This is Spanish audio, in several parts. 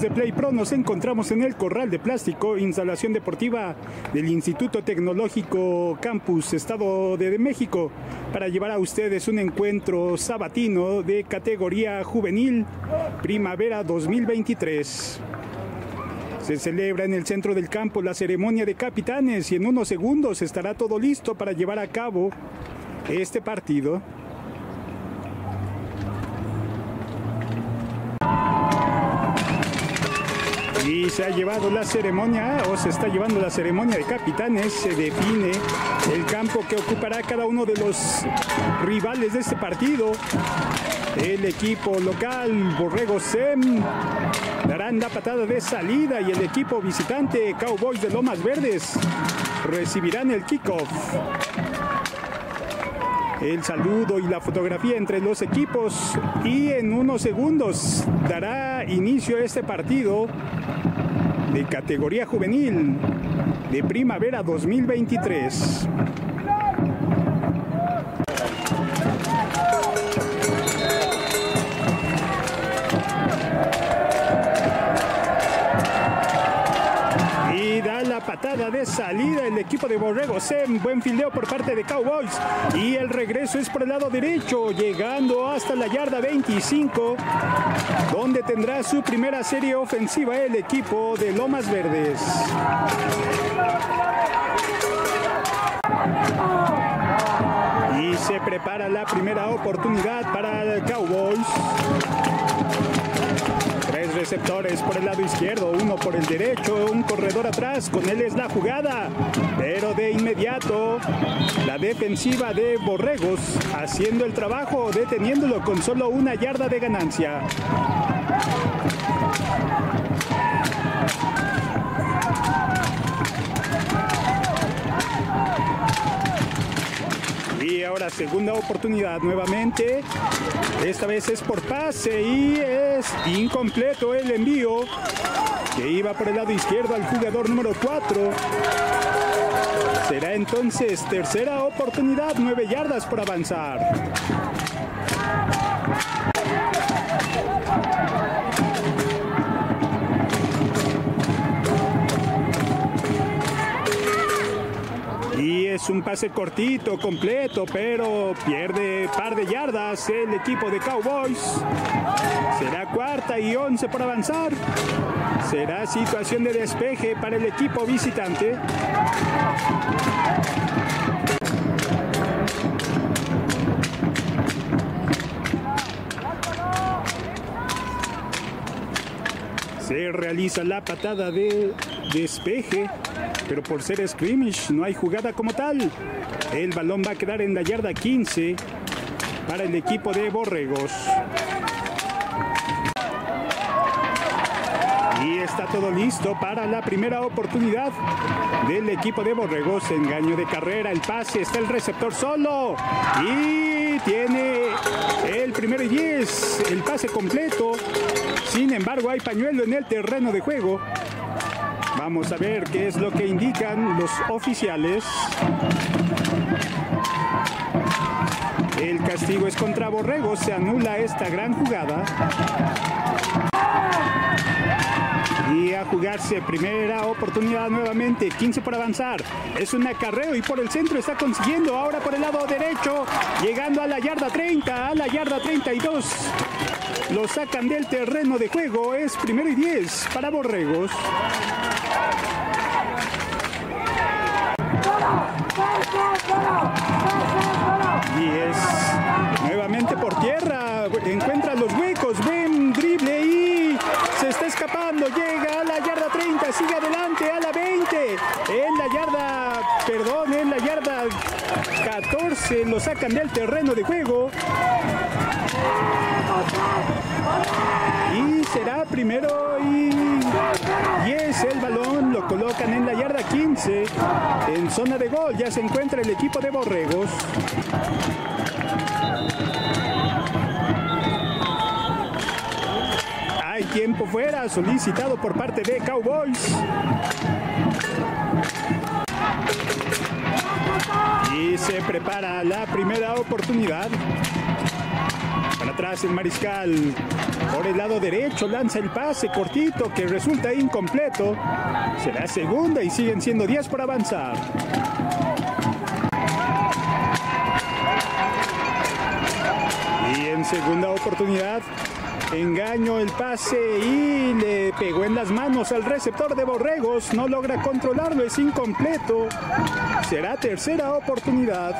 De Play Pro, nos encontramos en el Corral de Plástico, instalación deportiva del Instituto Tecnológico Campus Estado de México, para llevar a ustedes un encuentro sabatino de categoría juvenil Primavera 2023. Se celebra en el centro del campo la ceremonia de capitanes y en unos segundos estará todo listo para llevar a cabo este partido. Y se ha llevado la ceremonia, o se está llevando la ceremonia de capitanes, se define el campo que ocupará cada uno de los rivales de este partido. El equipo local, Borrego Sem, darán la patada de salida y el equipo visitante, Cowboys de Lomas Verdes, recibirán el kickoff. El saludo y la fotografía entre los equipos y en unos segundos dará inicio a este partido de categoría juvenil de primavera 2023. Patada de salida el equipo de Borrego Sem. Buen fildeo por parte de Cowboys. Y el regreso es por el lado derecho, llegando hasta la yarda 25, donde tendrá su primera serie ofensiva el equipo de Lomas Verdes. Y se prepara la primera oportunidad para el Cowboys. Receptores por el lado izquierdo, uno por el derecho, un corredor atrás, con él es la jugada. Pero de inmediato, la defensiva de Borregos haciendo el trabajo, deteniéndolo con solo una yarda de ganancia. Y ahora segunda oportunidad nuevamente. Esta vez es por pase y es incompleto el envío que iba por el lado izquierdo al jugador número 4. Será entonces tercera oportunidad, nueve yardas por avanzar. Es un pase cortito, completo, pero pierde par de yardas el equipo de Cowboys. Será cuarta y once por avanzar. Será situación de despeje para el equipo visitante. Se realiza la patada de despeje, pero por ser scrimmage no hay jugada como tal. El balón va a quedar en la yarda 15 para el equipo de Borregos. Y está todo listo para la primera oportunidad del equipo de Borregos. Engaño de carrera, el pase, está el receptor solo. Y tiene el primero y 10, el pase completo. Sin embargo, hay pañuelo en el terreno de juego. Vamos a ver qué es lo que indican los oficiales. El castigo es contra Borrego, se anula esta gran jugada. Y a jugarse primera oportunidad nuevamente. 15 por avanzar. Es un acarreo y por el centro está consiguiendo. Ahora por el lado derecho. Llegando a la yarda 30. A la yarda 32. Lo sacan del terreno de juego. Es primero y 10 para Borregos. Y es nuevamente por tierra. Encuentra los huecos. Ven, drible y se está escapando. Llega a la yarda 30. Sigue adelante a la 20. En la yarda, perdón, en la yarda 14. Lo sacan del terreno de juego. Y será primero y, y es el balón, lo colocan en la yarda 15. En zona de gol ya se encuentra el equipo de Borregos. Hay tiempo fuera solicitado por parte de Cowboys. Y se prepara la primera oportunidad. Para atrás el mariscal. Por el lado derecho lanza el pase cortito que resulta incompleto. Será segunda y siguen siendo 10 por avanzar. Y en segunda oportunidad engaño el pase y le pegó en las manos al receptor de Borregos. No logra controlarlo, es incompleto. Será tercera oportunidad.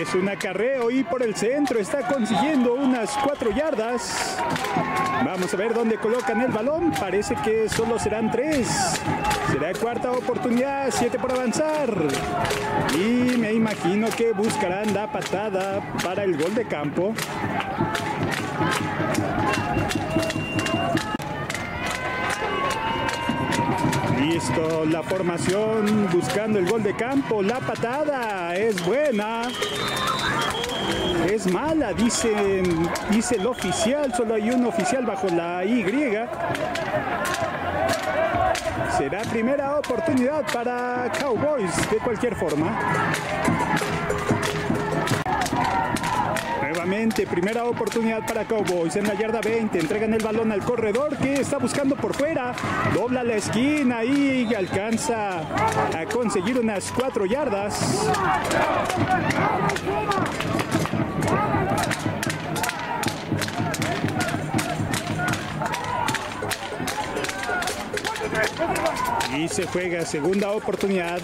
Es un acarreo y por el centro está consiguiendo unas cuatro yardas. Vamos a ver dónde colocan el balón. Parece que solo serán tres. Será cuarta oportunidad, siete por avanzar. Y me imagino que buscarán la patada para el gol de campo. Listo, la formación buscando el gol de campo. La patada es buena. Es mala, dice, dice el oficial. Solo hay un oficial bajo la Y. Será primera oportunidad para Cowboys de cualquier forma. Nuevamente, primera oportunidad para Cowboys en la yarda 20. Entregan el balón al corredor que está buscando por fuera. Dobla la esquina y alcanza a conseguir unas cuatro yardas. Y se juega segunda oportunidad.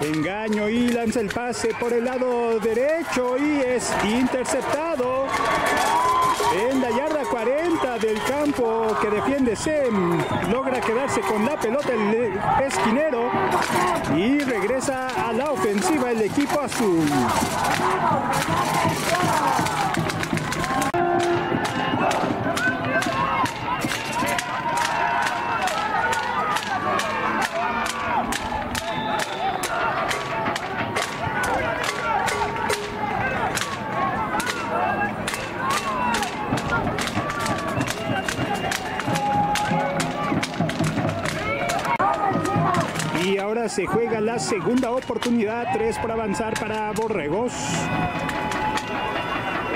Engaño y lanza el pase por el lado derecho y es interceptado. En la yarda 40 del campo que defiende Sem, logra quedarse con la pelota el esquinero y regresa a la ofensiva el equipo azul. Se juega la segunda oportunidad, tres por avanzar para Borregos.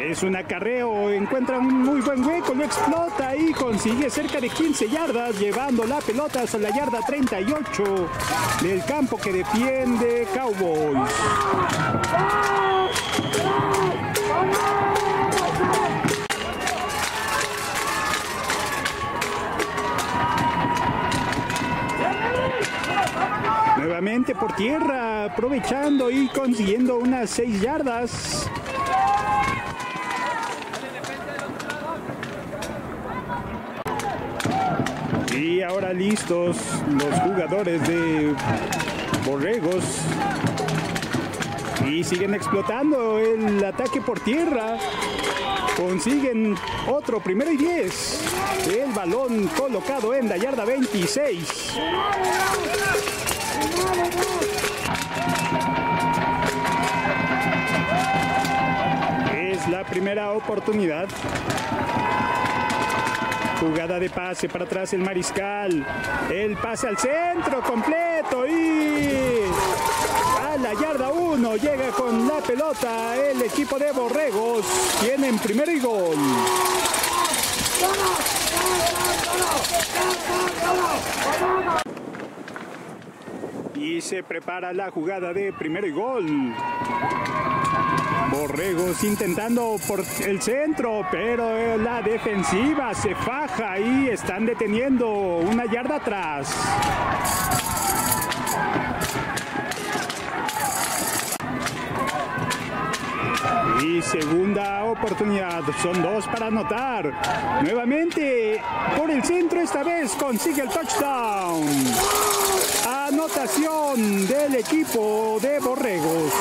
Es un acarreo, encuentra un muy buen hueco, lo explota y consigue cerca de 15 yardas, llevando la pelota hasta la yarda 38 del campo que defiende Cowboys. Por tierra, aprovechando y consiguiendo unas 6 yardas. Y ahora listos los jugadores de Borregos. Y siguen explotando el ataque por tierra. Consiguen otro primero y 10. El balón colocado en la yarda 26. Primera oportunidad. Jugada de pase para atrás el mariscal. El pase al centro completo y a la yarda 1. Llega con la pelota el equipo de Borregos. Tienen primero y gol. Y se prepara la jugada de primero y gol. Borregos intentando por el centro, pero la defensiva se faja y están deteniendo una yarda atrás. Y segunda oportunidad, son dos para anotar. Nuevamente por el centro, esta vez consigue el touchdown. Anotación del equipo de Borregos.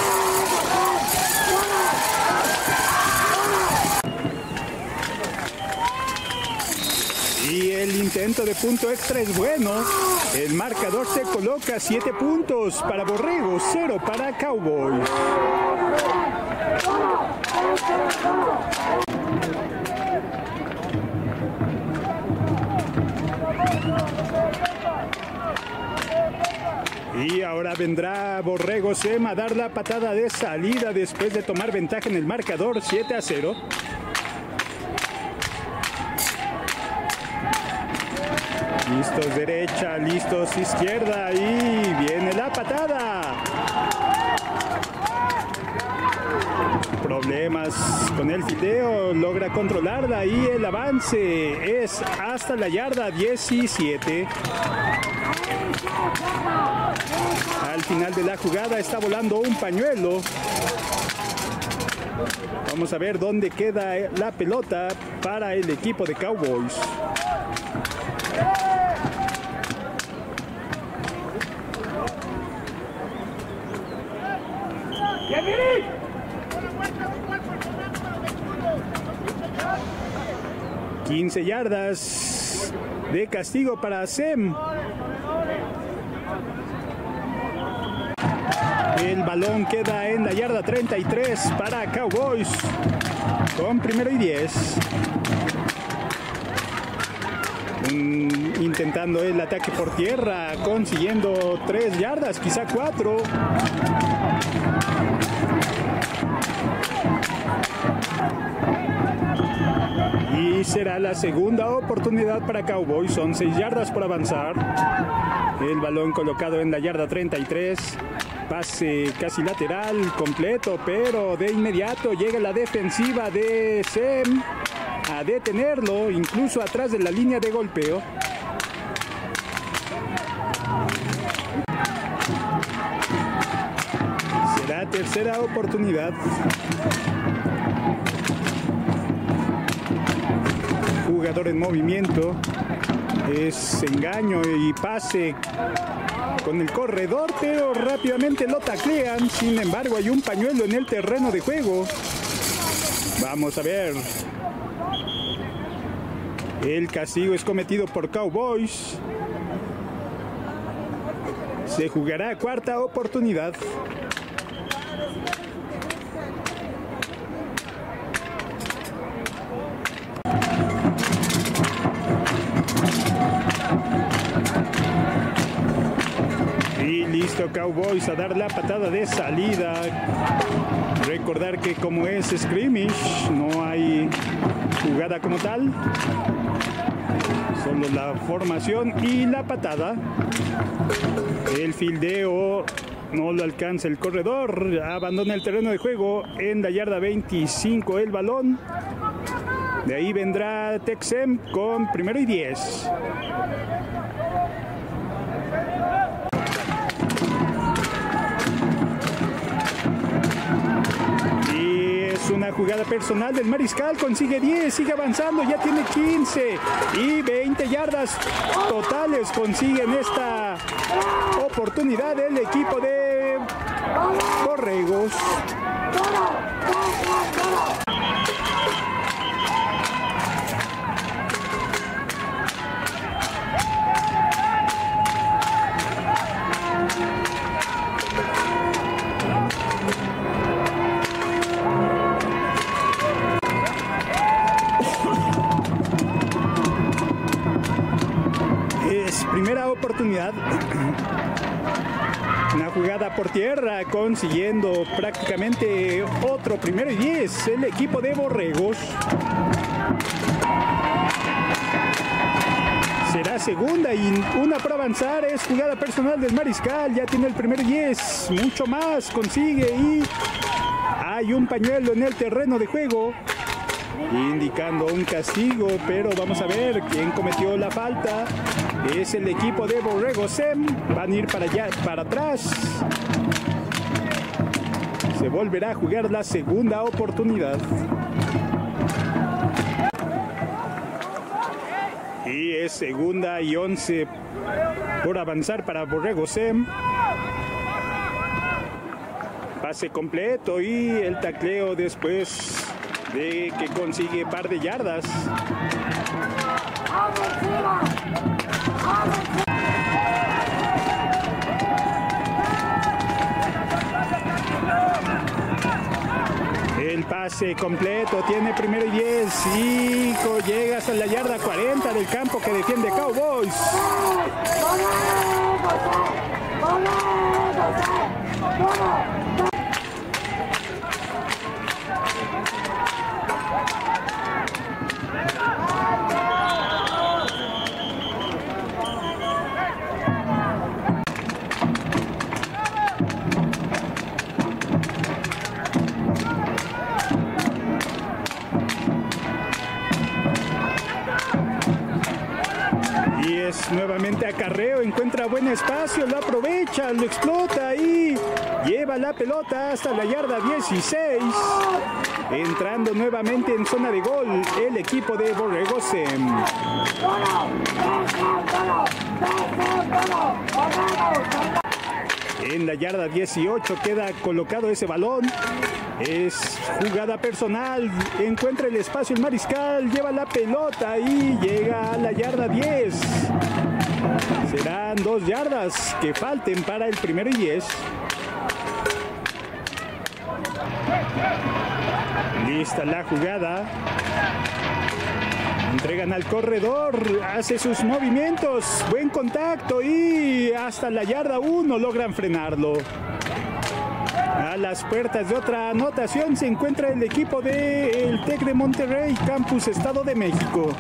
Y el intento de punto extra es bueno. El marcador se coloca 7 puntos para Borregos, 0 para Cowboys. Y ahora vendrá Borrego Sema a dar la patada de salida después de tomar ventaja en el marcador 7 a 0. Listos derecha, listos izquierda y viene la patada. Problemas con el fideo, logra controlarla y el avance es hasta la yarda 17. Al final de la jugada está volando un pañuelo. Vamos a ver dónde queda la pelota para el equipo de Cowboys. ...15 yardas de castigo para Sem. El balón queda en la yarda 33 para Cowboys con primero y 10. intentando el ataque por tierra, consiguiendo 3 yardas, quizá 4. Y será la segunda oportunidad para Cowboys. Son 6 yardas por avanzar. El balón colocado en la yarda 33. Pase casi lateral, completo, pero de inmediato llega la defensiva de Sem a detenerlo, incluso atrás de la línea de golpeo. Será tercera oportunidad. Jugador en movimiento. Es engaño y pase con el corredor, pero rápidamente lo taclean. Sin embargo, hay un pañuelo en el terreno de juego. Vamos a ver. El castigo es cometido por Cowboys. Se jugará cuarta oportunidad. Listo Cowboys a dar la patada de salida. Recordar que como es scrimmage, no hay jugada como tal. Solo la formación y la patada. El fildeo no lo alcanza el corredor. Abandona el terreno de juego en la yarda 25 el balón. De ahí vendrá Texem con primero y 10. Jugada personal del Mariscal, consigue 10, sigue avanzando, ya tiene 15 y 20 yardas totales consiguen esta oportunidad el equipo de Borregos. Por tierra, consiguiendo prácticamente otro primero y diez. El equipo de Borregos. Será segunda y una por avanzar. Es jugada personal del Mariscal. Ya tiene el primer 10. Mucho más consigue y hay un pañuelo en el terreno de juego indicando un castigo, pero vamos a ver quién cometió la falta. Es el equipo de Borrego Sem. Van a ir para allá, para atrás. Se volverá a jugar la segunda oportunidad. Y es segunda y once por avanzar para Borrego Sem. Pase completo y el tacleo después de que consigue par de yardas. El pase completo, tiene primero y 10 y llega hasta la yarda 40 del campo que defiende Cowboys. Nuevamente acarreo, encuentra buen espacio, lo aprovecha, lo explota y lleva la pelota hasta la yarda 16. Entrando nuevamente en zona de gol el equipo de Borregosem. En la yarda 18 queda colocado ese balón. Es jugada personal. Encuentra el espacio el mariscal. Lleva la pelota y llega a la yarda 10. Serán dos yardas que falten para el primero y 10. Lista la jugada. Entregan al corredor, hace sus movimientos, buen contacto y hasta la yarda 1 logran frenarlo. A las puertas de otra anotación se encuentra el equipo de TEC de Monterrey, Campus Estado de México.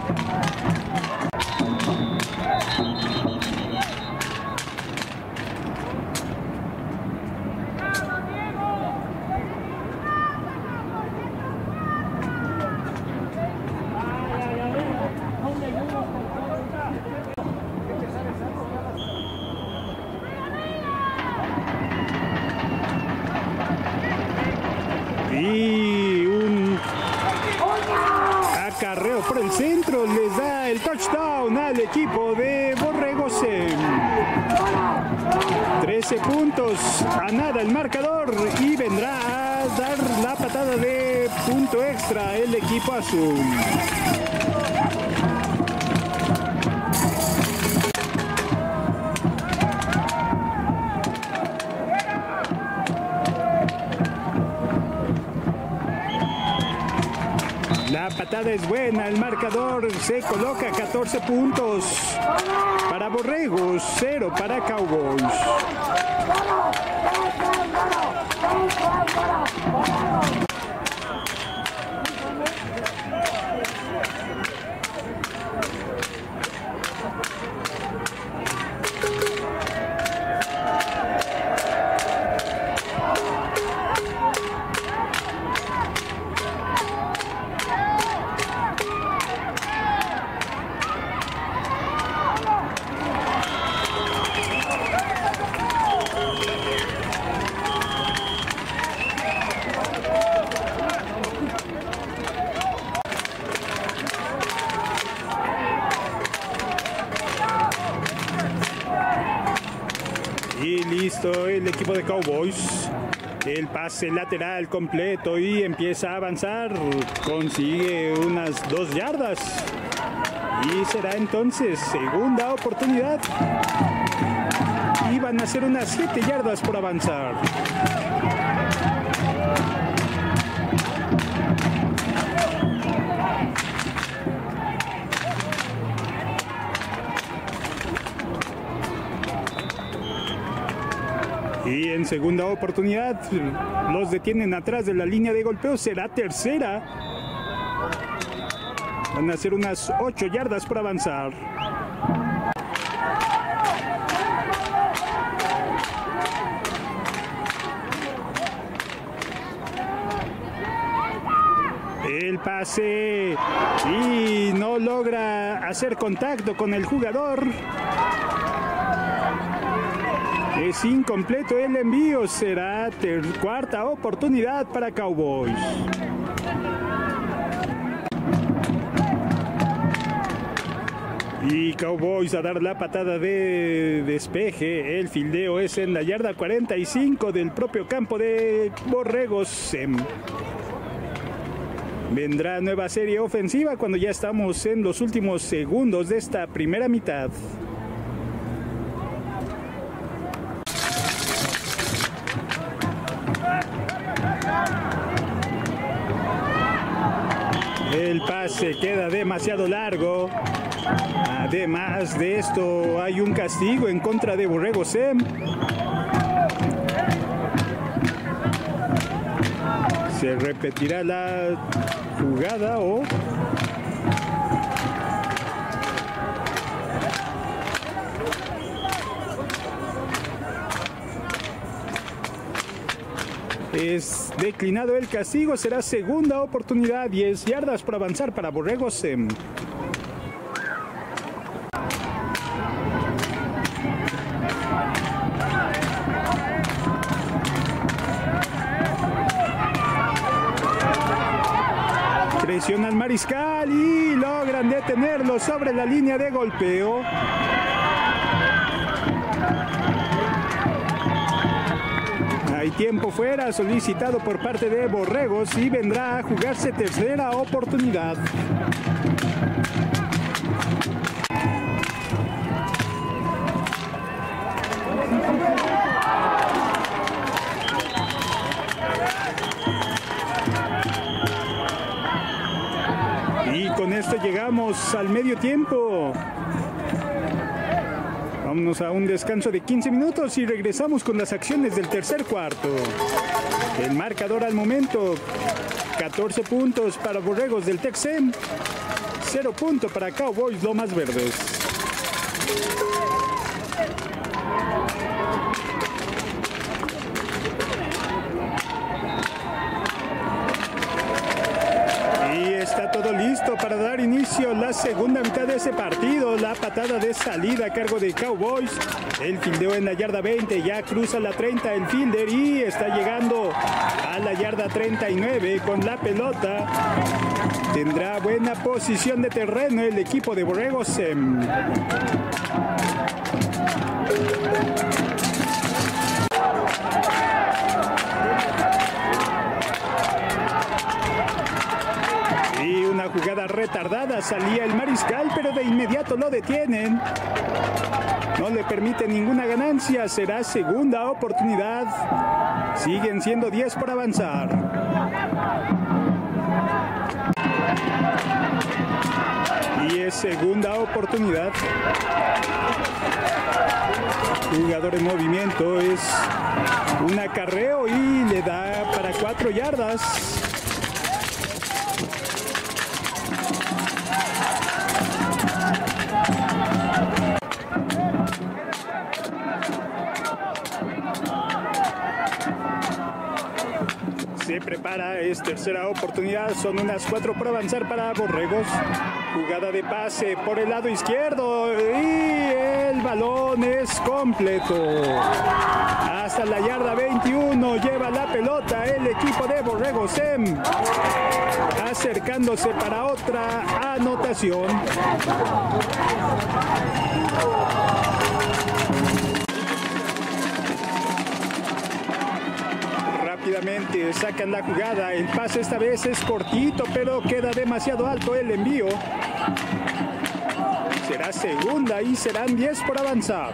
equipo de Borregosem. 13 puntos a nada el marcador y vendrá a dar la patada de punto extra azul. patada es buena, el marcador se coloca 14 puntos para Borregos, 0 para Cowboys. El lateral completo y empieza a avanzar. Consigue unas dos yardas. Y será entonces segunda oportunidad. Y van a ser unas siete yardas por avanzar. Segunda oportunidad. Los detienen atrás de la línea de golpeo. Será tercera. Van a hacer unas 8 yardas por avanzar. El pase y no logra hacer contacto con el jugador. Es incompleto el envío, será cuarta oportunidad para Cowboys. Y Cowboys a dar la patada de despeje. El fildeo es en la yarda 45 del propio campo de Borregos. Vendrá nueva serie ofensiva cuando ya estamos en los últimos segundos de esta primera mitad. Pase queda demasiado largo. Además de esto, hay un castigo en contra de Borrego Sem. Se repetirá la jugada o es declinado el castigo, será segunda oportunidad, 10 yardas por avanzar para Borrego Sem. Presiona al mariscal y logran detenerlo sobre la línea de golpeo. Tiempo fuera solicitado por parte de Borregos y vendrá a jugarse tercera oportunidad. Y con esto llegamos al medio tiempo. A un descanso de 15 minutos y regresamos con las acciones del tercer cuarto. El marcador al momento, 14 puntos para Borregos del Texem, 0 puntos para Cowboys Lomas Verdes. Inicio la segunda mitad de ese partido. La patada de salida a cargo de Cowboys. El fildeo en la yarda 20, ya cruza la 30 el fielder y está llegando a la yarda 39 con la pelota. Tendrá buena posición de terreno el equipo de Borregos. Jugada retardada, salía el mariscal, pero de inmediato lo detienen. No le permite ninguna ganancia, será segunda oportunidad. Siguen siendo 10 por avanzar. Y es segunda oportunidad. Jugador en movimiento es un acarreo y le da para cuatro yardas. Se prepara, es tercera oportunidad, son unas cuatro por avanzar para Borregos. Jugada de pase por el lado izquierdo y el balón es completo. Hasta la yarda 21 lleva la pelota el equipo de Borregos Sem, acercándose para otra anotación. Sacan la jugada. El pase esta vez es cortito, pero queda demasiado alto el envío. Será segunda y serán 10 por avanzar.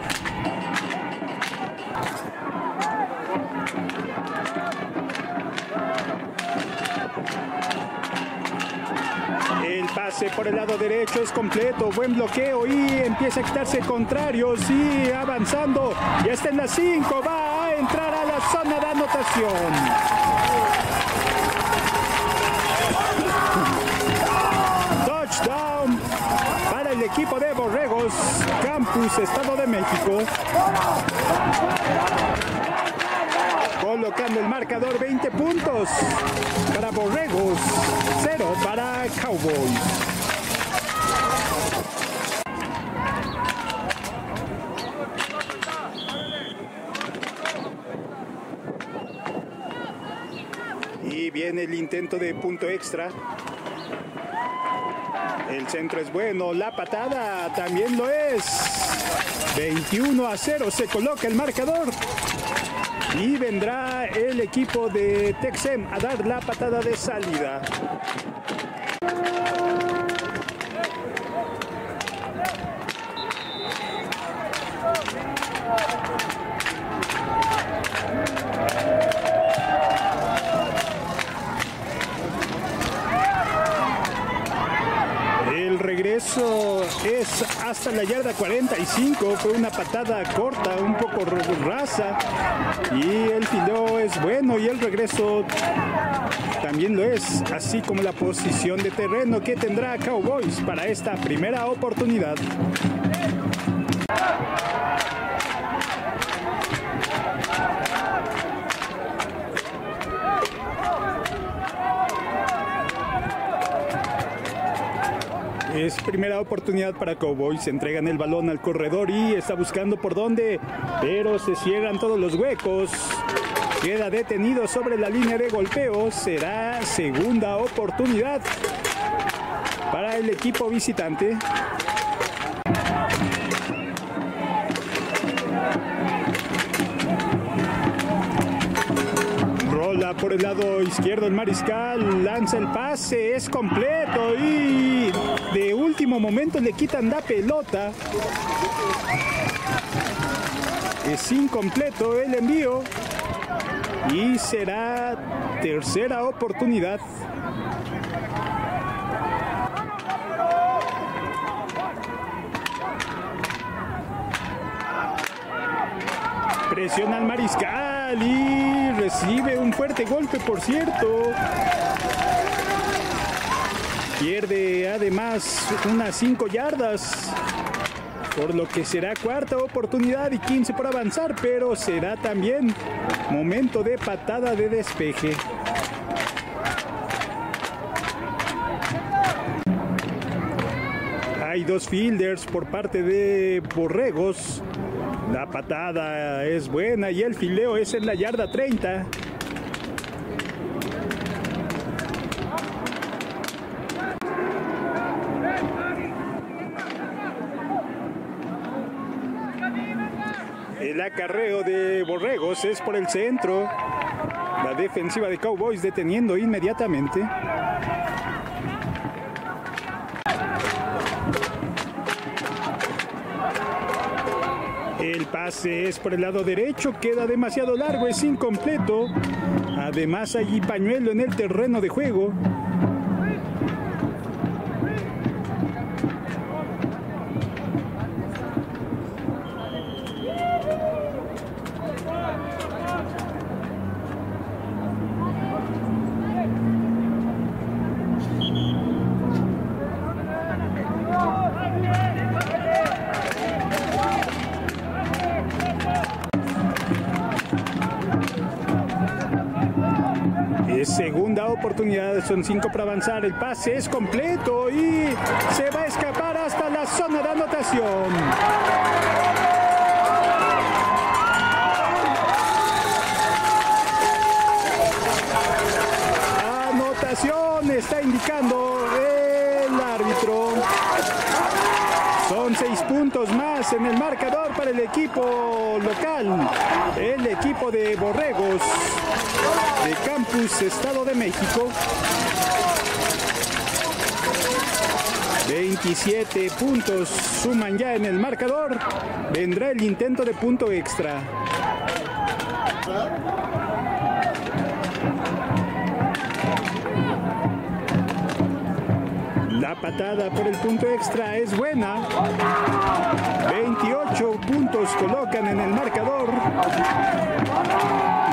El pase por el lado derecho es completo, buen bloqueo y empieza a quitarse contrarios y avanzando. Ya está en la 5, va a entrar la zona de anotación. Touchdown para el equipo de Borregos, Campus, Estado de México. Colocando el marcador 20 puntos para Borregos, 0 para Cowboys. Y viene el de punto extra. El centro es bueno, la patada también lo es. 21 a 0 se coloca el marcador. Y vendrá el equipo de Texem a dar la patada de salida. Es hasta la yarda 45. Fue una patada corta, un poco rasa. Y el fileo es bueno y el regreso también lo es. Así como la posición de terreno que tendrá Cowboys para esta primera oportunidad. Primera oportunidad para Cowboys. Entregan el balón al corredor y está buscando por dónde, pero se cierran todos los huecos. Queda detenido sobre la línea de golpeo. Será segunda oportunidad para el equipo visitante. Rola por el lado izquierdo el mariscal, lanza el pase, es completo y de último momento le quitan la pelota. Es incompleto el envío y será tercera oportunidad. Presiona al mariscal y recibe un fuerte golpe, por cierto. Pierde además unas 5 yardas, por lo que será cuarta oportunidad y 15 por avanzar, pero será también momento de patada de despeje. Hay dos fielders por parte de Borregos. La patada es buena y el fileo es en la yarda 30. El acarreo de Borregos es por el centro. La defensiva de Cowboys deteniendo inmediatamente. El pase es por el lado derecho, queda demasiado largo, es incompleto. Además hay pañuelo en el terreno de juego. Son cinco para avanzar. El pase es completo y se va a escapar hasta la zona de anotación. Anotación está indicando el árbitro. Son seis más en el marcador para el equipo local, el equipo de Borregos de Campus Estado de México. 27 puntos suman ya en el marcador. Vendrá el intento de punto extra. Patada por el punto extra es buena. 28 puntos colocan en el marcador.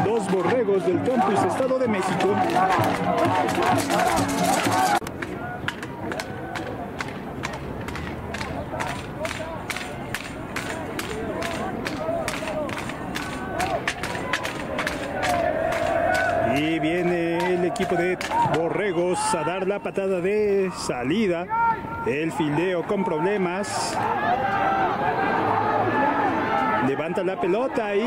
los borregos del campus Estado de México. Y viene el equipo de Borregos a dar la patada de salida. El fildeo con problemas. Levanta la pelota y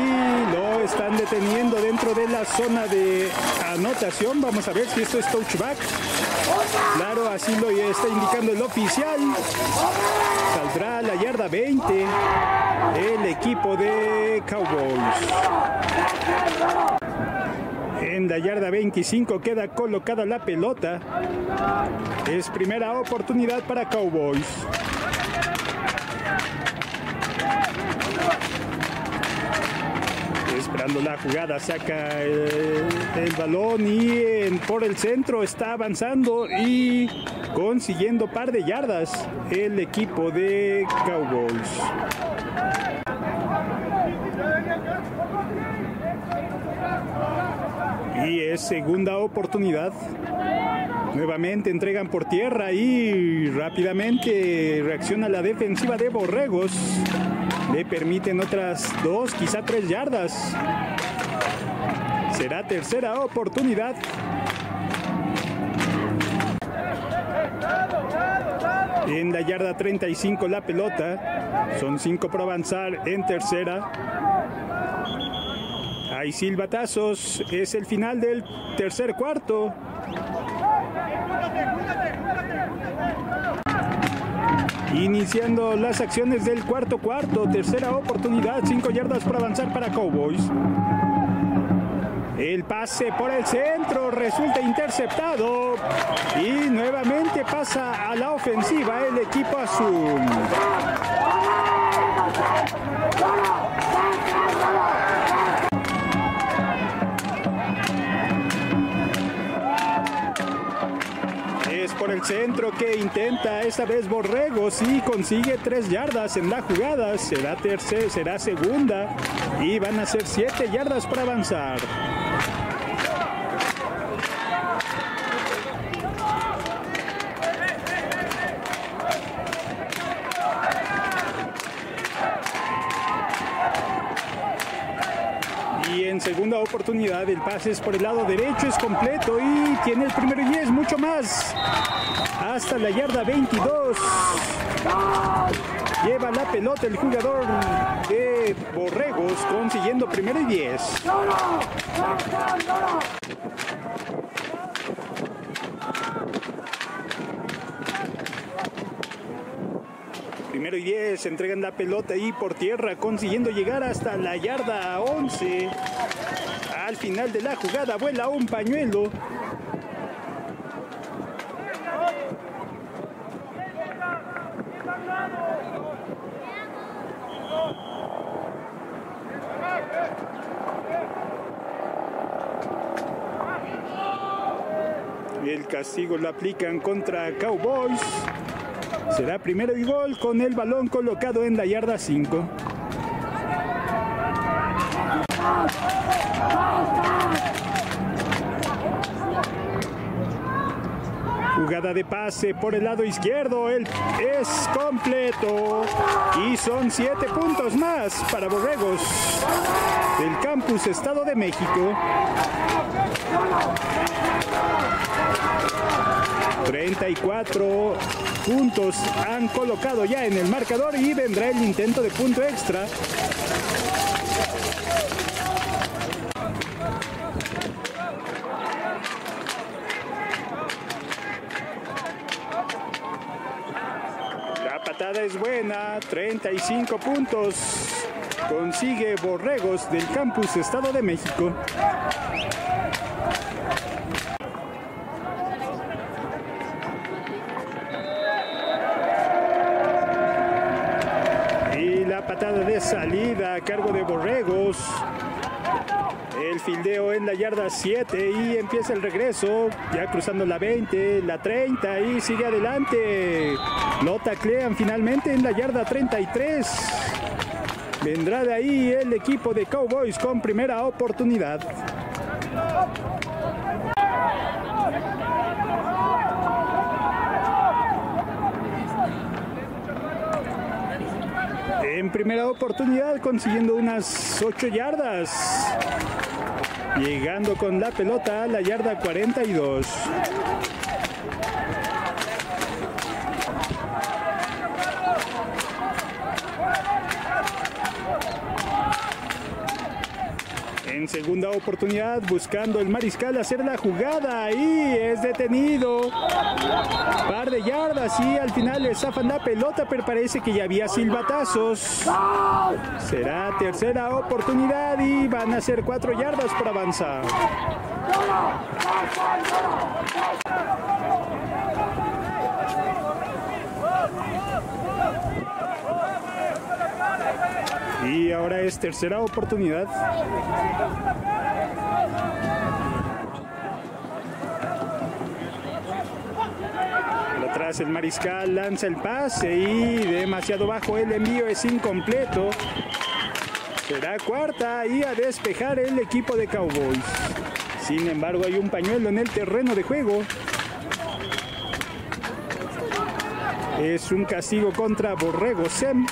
lo están deteniendo dentro de la zona de anotación. Vamos a ver si esto es touchback. Claro, así lo está indicando el oficial. Saldrá la yarda 20 el equipo de Cowboys. La yarda 25 queda colocada la pelota. Es primera oportunidad para Cowboys. Esperando la jugada, saca el, el balón y por el centro está avanzando y consiguiendo par de yardas el equipo de Cowboys. Y es segunda oportunidad. Nuevamente entregan por tierra y rápidamente reacciona la defensiva de Borregos. Le permiten otras dos, quizá tres yardas. Será tercera oportunidad. En la yarda 35 la pelota. Son cinco por avanzar en tercera. Hay silbatazos. Es el final del tercer cuarto. Iniciando las acciones del cuarto cuarto. Tercera oportunidad. Cinco yardas por avanzar para Cowboys. El pase por el centro resulta interceptado y nuevamente pasa a la ofensiva el equipo azul. El centro que intenta esta vez Borregos y consigue tres yardas en la jugada. Será tercera, será segunda y van a ser siete yardas para avanzar. Y en segunda oportunidad el pase es por el lado derecho, es completo y tiene el primero y es mucho más. Hasta la yarda 22. Lleva la pelota el jugador de Borregos consiguiendo primero y 10. Primero y 10, entregan la pelota ahí por tierra, consiguiendo llegar hasta la yarda 11. Al final de la jugada vuela un pañuelo. El castigo lo aplican contra Cowboys. Será primero y gol con el balón colocado en la yarda 5. Jugada de pase por el lado izquierdo. El es completo. Y son siete puntos más para Borregos del campus Estado de México. 34 puntos han colocado ya en el marcador y vendrá el intento de punto extra. La patada es buena, 35 puntos. Consigue Borregos del campus Estado de México. Y la patada de salida a cargo de Borregos. El fildeo en la yarda 7 y empieza el regreso, ya cruzando la 20, la 30 y sigue adelante. Lo taclean finalmente en la yarda 33. Vendrá de ahí el equipo de Cowboys con primera oportunidad. Primera oportunidad consiguiendo unas 8 yardas. Llegando con la pelota a la yarda 42. En segunda oportunidad buscando el mariscal hacer la jugada y es detenido. Par de yardas y al final le zafan la pelota, pero parece que ya había silbatazos. Será tercera oportunidad y van a ser cuatro yardas por avanzar. Y ahora es tercera oportunidad. Por atrás el mariscal lanza el pase y demasiado bajo el envío es incompleto. Será cuarta y a despejar el equipo de Cowboys. Sin embargo hay un pañuelo en el terreno de juego. Es un castigo contra Borrego Sem.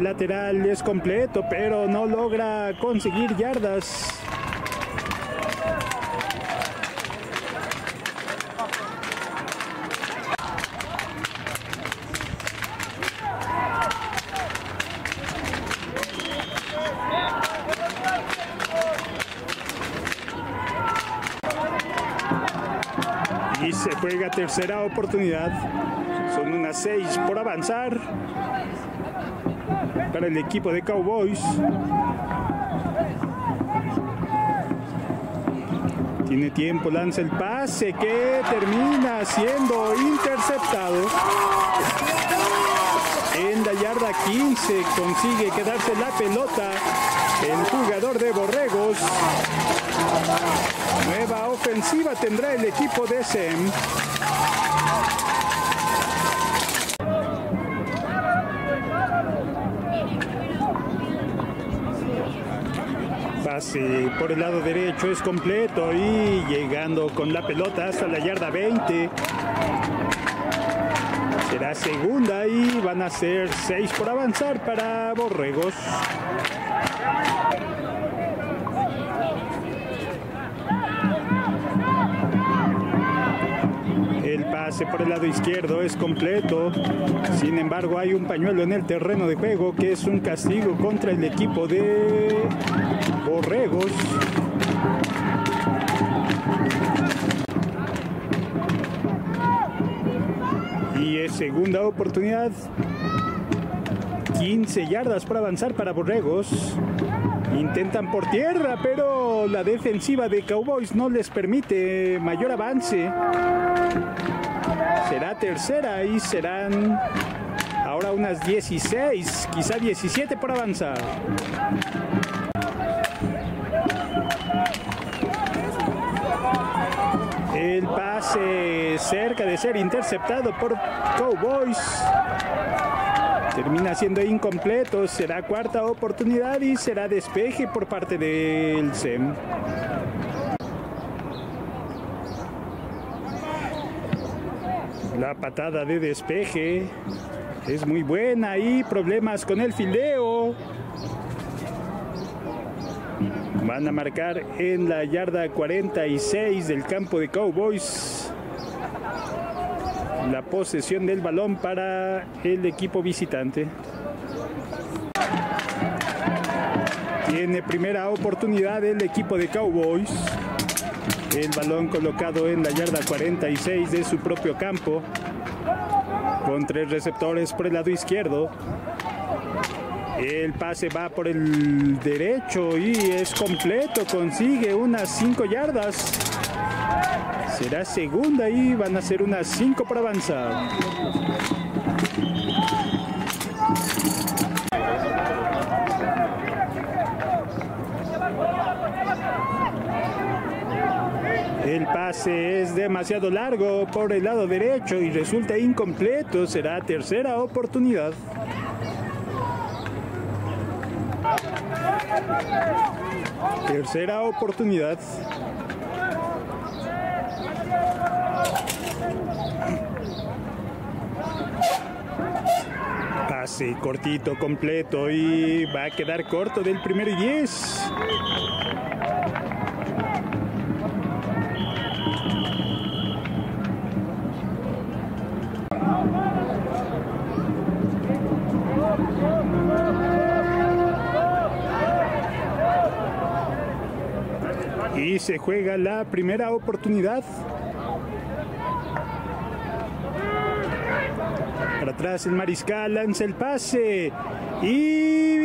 Lateral es completo, pero no logra conseguir yardas. Y se juega tercera oportunidad. Son unas seis por avanzar para el equipo de Cowboys. Tiene tiempo, lanza el pase que termina siendo interceptado. En la yarda 15 consigue quedarse la pelota el jugador de Borregos. Nueva ofensiva tendrá el equipo de SEM. Pase por el lado derecho es completo y llegando con la pelota hasta la yarda 20. Será segunda y van a ser seis por avanzar para Borregos. El pase por el lado izquierdo es completo. Sin embargo, hay un pañuelo en el terreno de juego que es un castigo contra el equipo de Borregos. Y es segunda oportunidad. 15 yardas para avanzar para Borregos. Intentan por tierra, pero la defensiva de Cowboys no les permite mayor avance. Será tercera y serán ahora unas 16, quizá 17 por avanzar. El pase cerca de ser interceptado por Cowboys. Termina siendo incompleto, será cuarta oportunidad y será despeje por parte del SEM. La patada de despeje es muy buena y problemas con el fildeo. Van a marcar en la yarda 46 del campo de Cowboys la posesión del balón para el equipo visitante. Tiene primera oportunidad el equipo de Cowboys. El balón colocado en la yarda 46 de su propio campo. Con tres receptores por el lado izquierdo. El pase va por el derecho y es completo, consigue unas 5 yardas. Será segunda y van a ser unas 5 para avanzar. El pase es demasiado largo por el lado derecho y resulta incompleto. Será tercera oportunidad. Tercera oportunidad. Pase cortito, completo y va a quedar corto del primero y diez. Se juega la primera oportunidad. Para atrás el mariscal lanza el pase y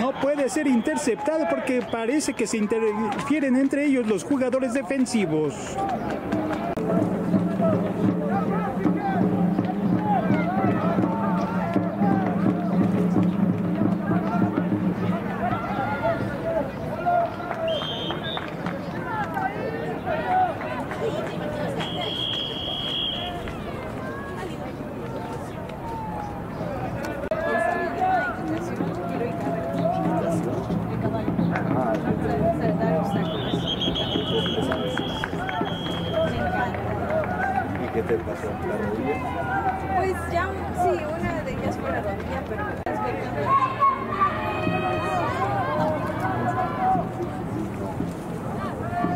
no puede ser interceptado porque parece que se interfieren entre ellos los jugadores defensivos. ¿Y qué te pasó? ¿La rodilla? Pues ya, sí, una de ellas fue la rodilla, pero las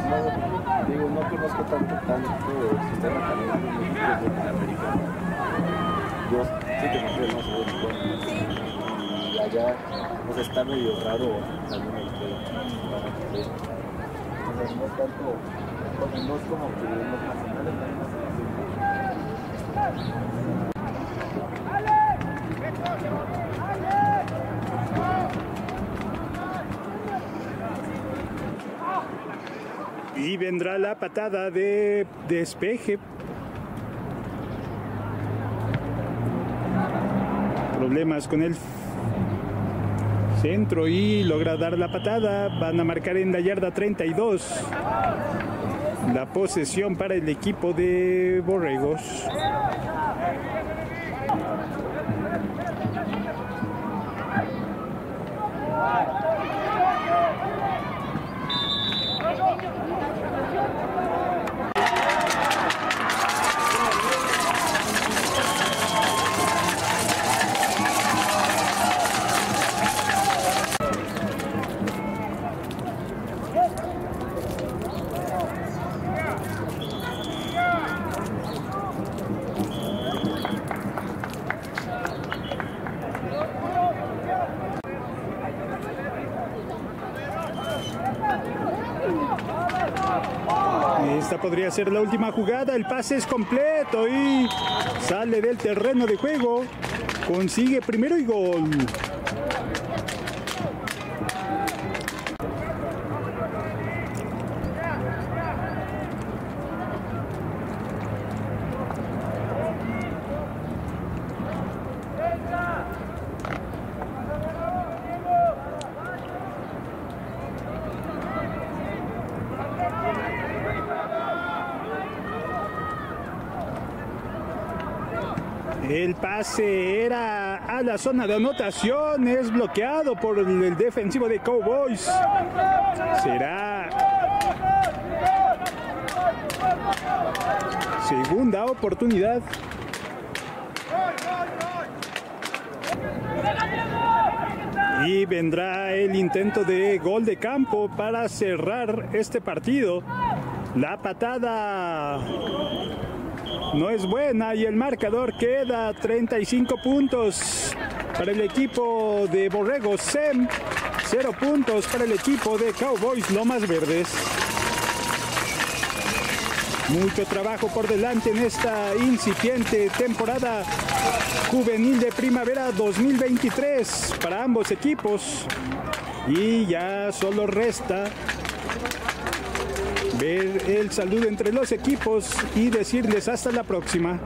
No, digo, no conozco tanto, tanto el sistema. Yo sí que me creo. Y allá, pues está medio raro también el que O sea, no es tanto, no es como que los nacionales. Y vendrá la patada de despeje. Problemas con el centro y logra dar la patada. Van a marcar en la yarda 32. La posesión para el equipo de Borregos. Esta podría ser la última jugada. El pase es completo y sale del terreno de juego. Consigue primero y gol. El pase era a la zona de anotación, es bloqueado por el defensivo de Cowboys. Será segunda oportunidad. Y vendrá el intento de gol de campo para cerrar este partido. La patada no es buena y el marcador queda 35 puntos para el equipo de Borrego SEM, 0 puntos para el equipo de Cowboys Lomas Verdes. Mucho trabajo por delante en esta incipiente temporada juvenil de primavera 2023 para ambos equipos. Y ya solo resta ver el saludo entre los equipos y decirles hasta la próxima.